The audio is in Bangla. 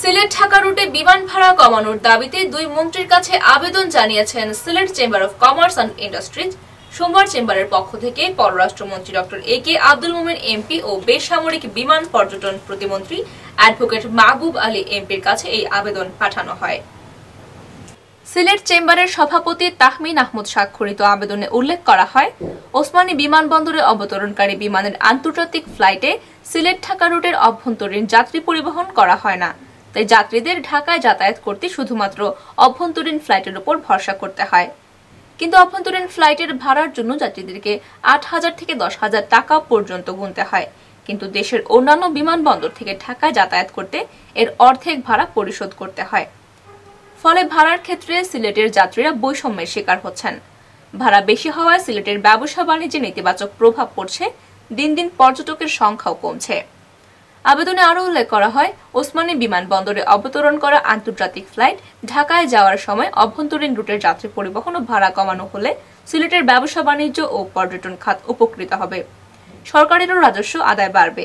সিলেট ঢাকা রুটে বিমান ভাড়া কমানোর দাবিতে দুই মন্ত্রীর কাছে আবেদন জানিয়েছেন Sylhet chamber of commerce and industries. সোমবার চেম্বারের পক্ষ থেকে পররাষ্ট্রমন্ত্রী doctor A K Abdul Momen, MP ও বেসামরিক বিমান পর্যটন প্রতিমন্ত্রী অ্যাডভোকেট মাহবুব আলী এমপির কাছে এই আবেদন পাঠানো হয়। সিলেট চেম্বারের সভাপতি তাহমিন আহমদ স্বাক্ষরিত আবেদনে উল্লেখ করা হয়, ওসমানী বিমানবন্দরে অবতরণকারী বিমানের আন্তর্জাতিক ফ্লাইটে সিলেট ঢাকা রুটের অভ্যন্তরীণ যাত্রী পরিবহন করা হয় না। তাই যাত্রীদের ঢাকায় যাতায়াত করতে শুধুমাত্র অভ্যন্তরীণ ফ্লাইটের উপর ভরসা করতে হয়। কিন্তু অভ্যন্তরীণ ফ্লাইটের ভাড়ার জন্য যাত্রীদেরকে আট হাজার থেকে দশ হাজার টাকা পর্যন্ত গুনতে হয়। কিন্তু দেশের অন্যান্য বিমানবন্দর থেকে ঢাকায় যাতায়াত করতে এর অর্ধেক ভাড়া পরিশোধ করতে হয়। ফলে ভাড়ার ক্ষেত্রে সিলেটের যাত্রীরা বৈষম্যের শিকার হচ্ছেন। ভাড়া বেশি হওয়ায় সিলেটের ব্যবসা বাণিজ্যে নেতিবাচক প্রভাব পড়ছে। দিন দিন পর্যটকের সংখ্যাও কমছে। আবেদনে আরও উল্লেখ করা হয়, ওসমানী বিমানবন্দরে অবতরণ করা আন্তর্জাতিক ফ্লাইট ঢাকায় যাওয়ার সময় অভ্যন্তরীণ রুটের যাত্রী পরিবহন ও ভাড়া কমানো হলে সিলেটের ব্যবসা বাণিজ্য ও পর্যটন খাত উপকৃত হবে। সরকারেরও রাজস্ব আদায় বাড়বে।